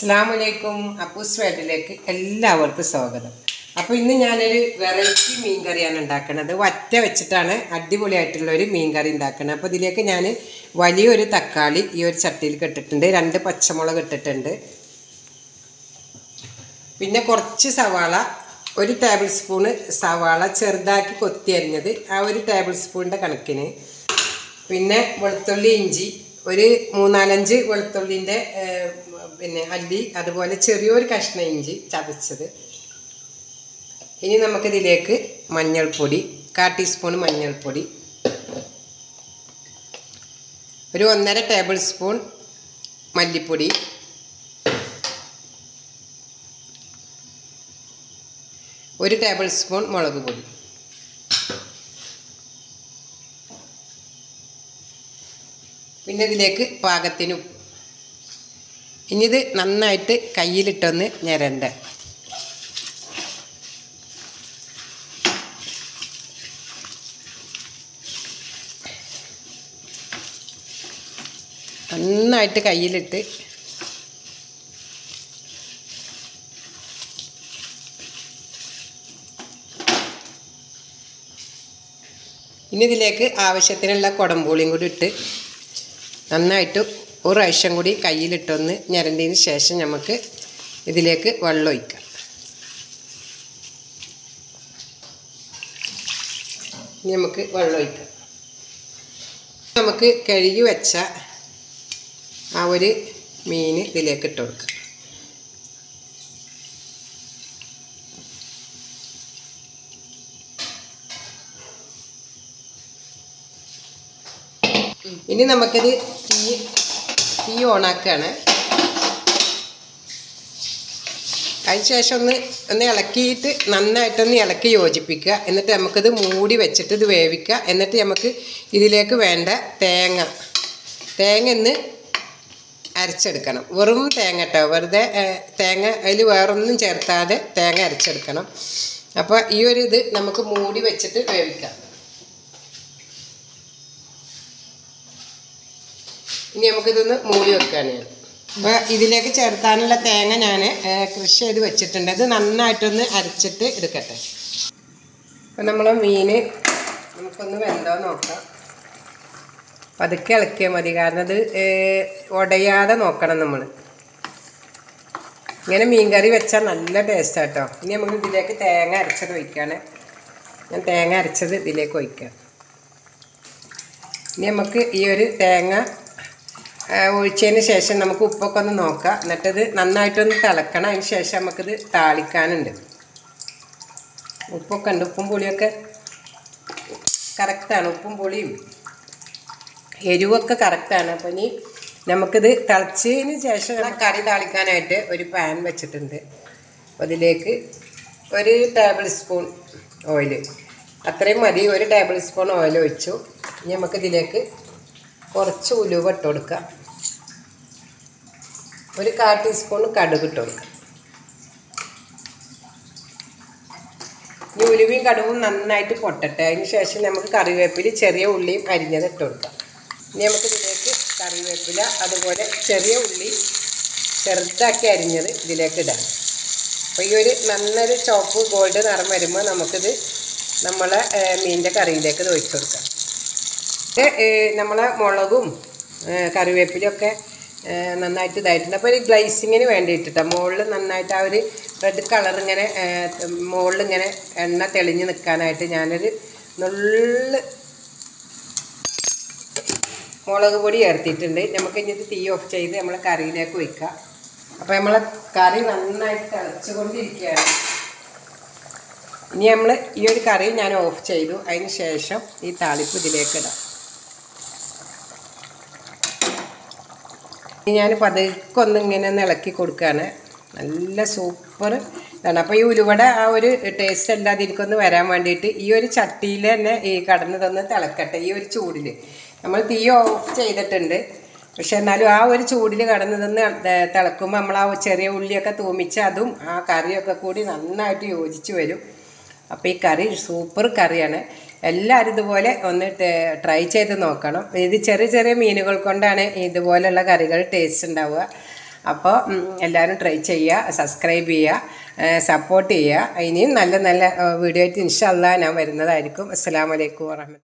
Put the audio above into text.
അസ്സാം വലൈക്കും അപ്പൂസ് വേട്ടിലേക്ക് എല്ലാവർക്കും സ്വാഗതം. അപ്പോൾ ഇന്ന് ഞാനൊരു വെറൈറ്റി മീൻ കറിയാണ് ഉണ്ടാക്കുന്നത് വറ്റ വെച്ചിട്ടാണ് അടിപൊളിയായിട്ടുള്ള ഒരു മീൻ കറി ഉണ്ടാക്കുന്നത് അപ്പോൾ ഇതിലേക്ക് ഞാൻ വലിയൊരു തക്കാളി ഈ ഒരു ചട്ടിയിൽ ഇട്ടിട്ടുണ്ട്. രണ്ട് പച്ചമുളക് ഇട്ടിട്ടുണ്ട്. പിന്നെ കുറച്ച് സവാള ഒരു ടേബിൾ സ്പൂണ് സവാള ചെറുതാക്കി കൊത്തി അരിഞ്ഞത് ആ ഒരു ടേബിൾ സ്പൂണിന്റെ കണക്കിന്. പിന്നെ വെളുത്തുള്ളി ഇഞ്ചി ഒരു മൂന്നാലഞ്ച് വെളുത്തുള്ളിന്റെ പിന്നെ അല്ലി അതുപോലെ ചെറിയൊരു കഷ്ണ ഇഞ്ചി ചതച്ചത്. ഇനി നമുക്കിതിലേക്ക് മഞ്ഞൾപ്പൊടി കാ ടീസ്പൂൺ മഞ്ഞൾപ്പൊടി ഒരു ഒന്നര ടേബിൾ സ്പൂൺ മല്ലിപ്പൊടി ഒരു ടേബിൾ സ്പൂൺ മുളക് പൊടി. പിന്നെ ഇതിലേക്ക് പാകത്തിനും. ഇനിയിത് നന്നായിട്ട് കയ്യിലിട്ടൊന്ന് ഞരണ്ട. നന്നായിട്ട് കയ്യിലിട്ട്. ഇനി ഇതിലേക്ക് ആവശ്യത്തിനുള്ള കുടംപൂളിയും കൂടി ഇട്ട് നന്നായിട്ട് ഒരു പ്രാവശ്യം കൂടി കയ്യിലിട്ടൊന്ന് ഞരണ്ടതിന് ശേഷം നമുക്ക് ഇതിലേക്ക് വെള്ളം ഒഴിക്കാം. നമുക്ക് വെള്ളം ഒഴിക്കാം. നമുക്ക് കഴുകി വെച്ച ആ ഒരു മീൻ ഇതിലേക്ക് ഇട്ട് കൊടുക്കാം. ഇനി നമുക്കിത് തീ തീ ഓണാക്കുകയാണ്. അതിനുശേഷം ഒന്ന് ഒന്ന് ഇളക്കിയിട്ട് നന്നായിട്ടൊന്ന് ഇളക്കി യോജിപ്പിക്കുക. എന്നിട്ട് നമുക്കിത് മൂടി വെച്ചിട്ട് ഇത് വേവിക്കുക. എന്നിട്ട് നമുക്ക് ഇതിലേക്ക് വേണ്ട തേങ്ങ തേങ്ങ ഒന്ന് അരച്ചെടുക്കണം. വെറും തേങ്ങ കേട്ടോ. വെറുതെ തേങ്ങ അതിൽ വേറൊന്നും ചേർത്താതെ തേങ്ങ അരച്ചെടുക്കണം. അപ്പോൾ ഈ ഒരു ഇത് നമുക്ക് മൂടി വെച്ചിട്ട് വേവിക്കാം. ഇനി നമുക്കിതൊന്ന് മൂടി വെക്കാനാണ് അപ്പോൾ ഇതിലേക്ക് ചേർത്താനുള്ള തേങ്ങ ഞാൻ കൃഷി ചെയ്ത് വെച്ചിട്ടുണ്ട്. ഇത് നന്നായിട്ടൊന്ന് അരച്ചിട്ട് എടുക്കട്ടെ. അപ്പോൾ നമ്മൾ മീൻ നമുക്കൊന്ന് വെന്തോ നോക്കാം. പതുക്കെ ഇളക്കിയാൽ മതി. കാരണം അത് ഉടയാതെ നോക്കണം നമ്മൾ ഇങ്ങനെ മീൻ കറി വെച്ചാൽ നല്ല ടേസ്റ്റാണ് കേട്ടോ ഇനി നമുക്ക് ഇതിലേക്ക് തേങ്ങ അരച്ചത് ഒഴിക്കുകയാണ് ഞാൻ തേങ്ങ അരച്ചത് ഇതിലേക്ക് ഒഴിക്കാം. ഇനി നമുക്ക് ഈ ഒരു തേങ്ങ ഒഴിച്ചതിന് ശേഷം നമുക്ക് ഉപ്പൊക്കെ ഒന്ന് നോക്കാം. എന്നിട്ടത് നന്നായിട്ടൊന്ന് തിളക്കണം. അതിന് ശേഷം നമുക്കിത് താളിക്കാനുണ്ട്. ഉപ്പൊക്കെ ഉണ്ട്. ഉപ്പും പുളിയൊക്കെ കറക്റ്റാണ്. ഉപ്പും പുളിയും എരിവൊക്കെ കറക്റ്റാണ്. അപ്പോൾ ഇനി നമുക്കിത് തിളച്ചതിന് ശേഷം കറി താളിക്കാനായിട്ട് ഒരു പാൻ വെച്ചിട്ടുണ്ട്. അതിലേക്ക് ഒരു ടേബിൾ സ്പൂൺ ഓയിൽ അത്രയും മതി. ഒരു ടേബിൾ സ്പൂൺ ഓയിൽ ഒഴിച്ചു. ഇനി നമുക്കിതിലേക്ക് കുറച്ച് ഉലുവ ഇട്ട് കൊടുക്കുക. ഒരു കാ ടീസ്പൂൺ കടുക് ഇട്ട് കൊടുക്കുക. ഇനി ഉലുവയും കടുവും നന്നായിട്ട് പൊട്ടട്ടെ. അതിന് ശേഷം നമുക്ക് കറിവേപ്പില ചെറിയ ഉള്ളിയും അരിഞ്ഞത് ഇട്ട് കൊടുക്കാം ഇനി നമുക്ക് ഇതിലേക്ക് കറിവേപ്പില അതുപോലെ ചെറിയ ഉള്ളി ചെറുതാക്കി അരിഞ്ഞത് ഇതിലേക്ക് ഇടാം. അപ്പോൾ ഈ ഒരു നല്ലൊരു ചോപ്പ് ഗോൾഡ് നിറം വരുമ്പോൾ നമുക്കിത് നമ്മളെ മീനിന്റെ കറിയിലേക്ക് ഒഴിച്ചു കൊടുക്കാം. നമ്മളെ മുളകും കറിവേപ്പിലും ഒക്കെ നന്നായിട്ട് ഇതായിട്ടുണ്ട്. അപ്പോൾ ഒരു ഗ്ലൈസിങ്ങിന് വേണ്ടിയിട്ടാണ് മുകളിൽ നന്നായിട്ട് ആ ഒരു റെഡ് കളർ ഇങ്ങനെ മുകളിൽ ഇങ്ങനെ എണ്ണ തെളിഞ്ഞ് നിൽക്കാനായിട്ട് ഞാനൊരു നുള്ള് മുളക് പൊടി ചേർത്തിട്ടുണ്ട്. നമുക്ക് ഇനി തീ ഓഫ് ചെയ്ത് നമ്മളെ കറിയിലേക്ക് ഒഴിക്കാം അപ്പോൾ നമ്മളെ കറി നന്നായിട്ട് തിളച്ചുകൊണ്ടിരിക്കുകയാണ്. ഇനി നമ്മൾ ഈ ഒരു കറി ഞാൻ ഓഫ് ചെയ്തു. അതിന് ശേഷം ഈ താളിപ്പ് ഇതിലേക്ക് ഇടാം. ഞാൻ പതുക്കൊന്നിങ്ങനെ ഇളക്കി കൊടുക്കുകയാണ്. നല്ല സൂപ്പർ ഇതാണ്. അപ്പോൾ ഈ ഉലുവട ആ ഒരു ടേസ്റ്റ് അല്ലാതെ എനിക്കൊന്ന് വരാൻ വേണ്ടിയിട്ട് ഈ ഒരു ചട്ടിയിൽ തന്നെ ഈ കടന്നതൊന്ന് തിളക്കട്ടെ ഈ ഒരു ചൂടിൽ നമ്മൾ തീ ഓഫ് ചെയ്തിട്ടുണ്ട്. പക്ഷെ എന്നാലും ആ ഒരു ചൂടിൽ കടന്നതൊന്ന് ത- തിളക്കുമ്പോൾ നമ്മൾ ആ ചെറിയ ഉള്ളിയൊക്കെ തൂമിച്ച് അതും ആ കറിയൊക്കെ കൂടി നന്നായിട്ട് യോജിച്ച് വരും. അപ്പോൾ ഈ കറി സൂപ്പർ കറിയാണ്. എല്ലാവരും ഇതുപോലെ ഒന്ന് ട്രൈ ചെയ്ത് നോക്കണം. ഇത് ചെറിയ ചെറിയ മീനുകൾ കൊണ്ടാണ് ഇതുപോലെയുള്ള കറികൾ ടേസ്റ്റ് ഉണ്ടാവുക. അപ്പോൾ എല്ലാവരും ട്രൈ ചെയ്യുക സബ്സ്ക്രൈബ് ചെയ്യുക സപ്പോർട്ട് ചെയ്യുക. ഇനിയും നല്ല നല്ല വീഡിയോ ആയിട്ട് ഇൻഷാല്ലാ ഞാൻ വരുന്നതായിരിക്കും. അസ്സാം വലൈക്കും വാഹമത്ത്